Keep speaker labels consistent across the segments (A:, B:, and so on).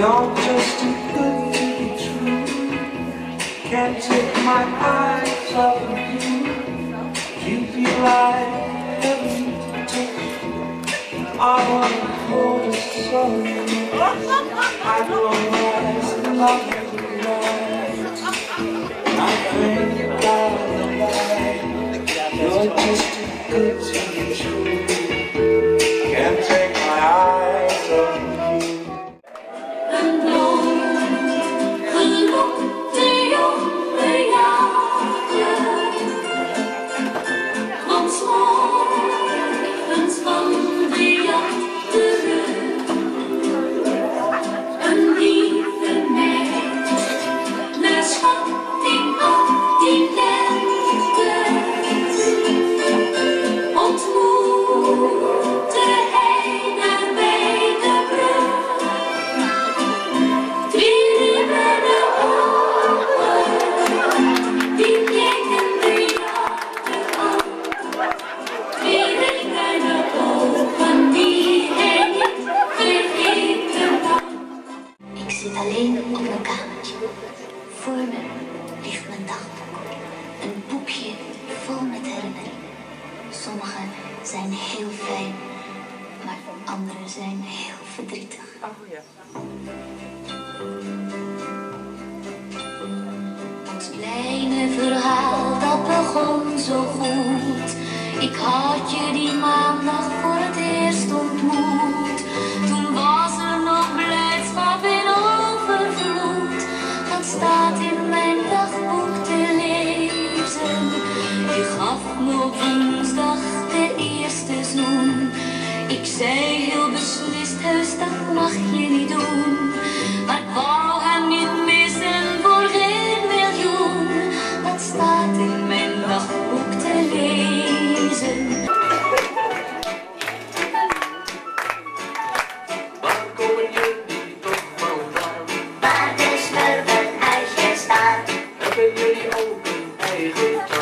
A: You're just too good to be true. Can't take my eyes off of you.
B: You be like heaven to I wanna hold it so. I know I
C: love you. Alleen op mijn kamertje. Voor me ligt mijn dagboek. Een boekje vol met herinneringen. Sommige zijn heel fijn, maar andere zijn heel verdrietig. Ons kleine verhaal, dat begon zo goed. Ik had je die maandag voor het eerst ontmoet. Je op woensdag de eerste zoen. Ik zei heel beslist, heus dat mag je niet doen. Maar ik wou hem niet missen voor geen miljoen. Dat staat in mijn dagboek te lezen.
A: Waar komen jullie toch vandaan?
C: Waar de smurfenhuisjes staan,
A: Hebben jullie ook een eigen taal?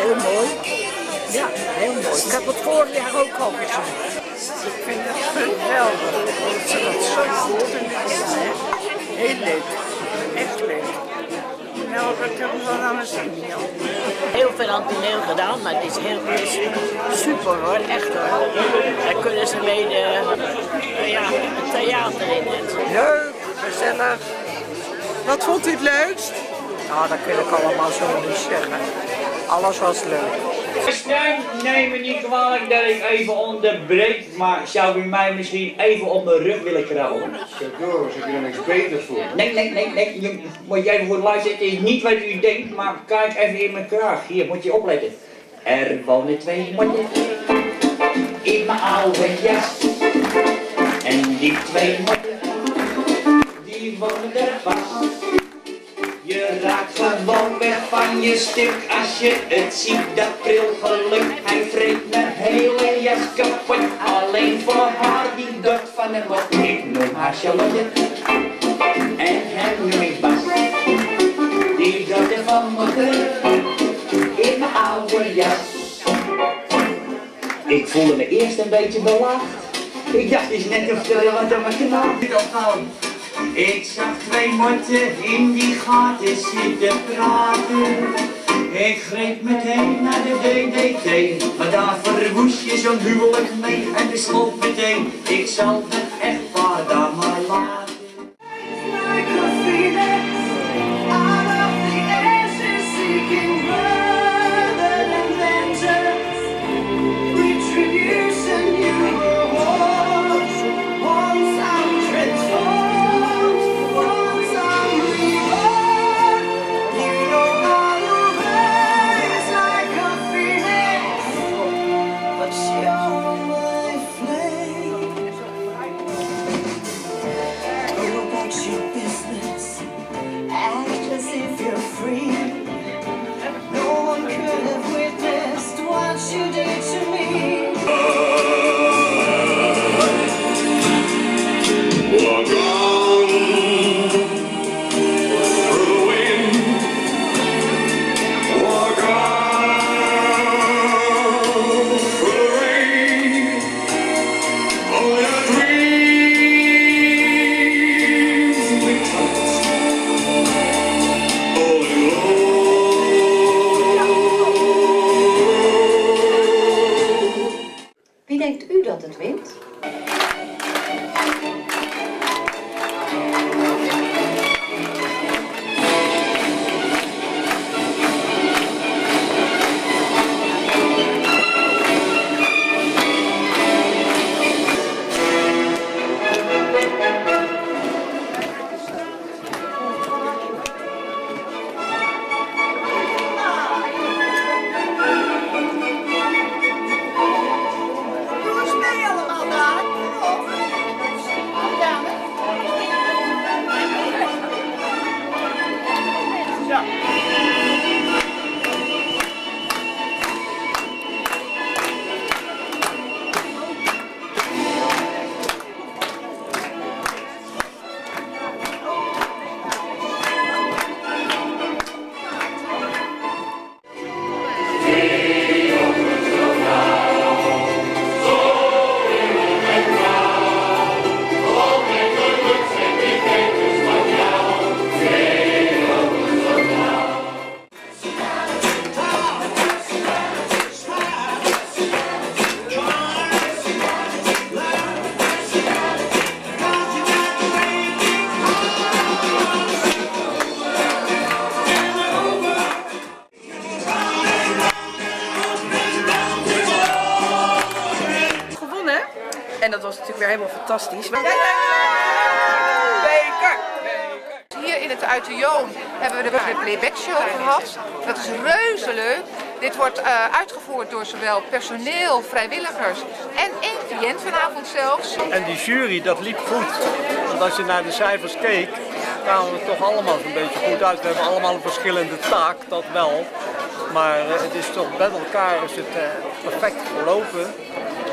D: Heel mooi. Ja, heel mooi. Ik heb het vorig jaar ook al gezien.
E: Ik vind het geweldig. Dat ze dat zo goed en? Heel leuk. Echt leuk. Nou, dat hebben we aan het zien.
D: Heel veel aan toneel gedaan, maar het is heel is super hoor, echt hoor. Daar kunnen ze mee de, eh, ja, het theater in.
E: Leuk, gezellig. Wat vond u het leukst? Nou, dat kan ik allemaal zo niet zeggen. Alles was leuk.
F: Stijn, neem me niet kwalijk dat ik even onderbreek, maar zou u mij misschien even op mijn rug willen krabben?
G: Door, heb je er niks beter voor?
F: Nee, nee, nee, nee, je, moet jij goed luisteren, het is niet wat u denkt, maar kijk even in mijn kraag. Hier, moet je opletten. Er wonen twee motten in mijn oude jas. En die twee motten, je stuk als je het ziet, dat prilgeluk. Hij vreet mijn hele jas kapot, alleen voor haar die dat van hem wat. Ik noem haar Charlotte en hem noem ik Bas. Die dochter van moeder in mijn oude jas. Ik voelde me eerst een beetje belaagd. Ik dacht, is net of er wat aan zit opgehouden. Ik zag twee motten in die gaten zitten praten. Ik greep meteen naar de DDT, maar daar verwoest je zo'n huwelijk mee en besloot meteen, ik zal het
B: free.
H: Weer helemaal fantastisch.
I: Hier in het Uiterjoon hebben we de playback show gehad. Dat is reuze leuk. Dit wordt eh, uitgevoerd door zowel personeel, vrijwilligers en één cliënt vanavond zelfs.
J: En die jury, dat liep goed. Want als je naar de cijfers keek, kwamen we toch allemaal zo'n beetje goed uit. We hebben allemaal een verschillende taak, dat wel. Maar eh, het is toch met elkaar is het eh, perfect verlopen.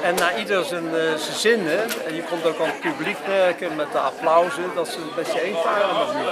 J: En na ieder zijn, eh, zijn zin. Hè. En je komt ook aan het publiek werken met de applausen dat ze een beetje eenvoudig nog niet.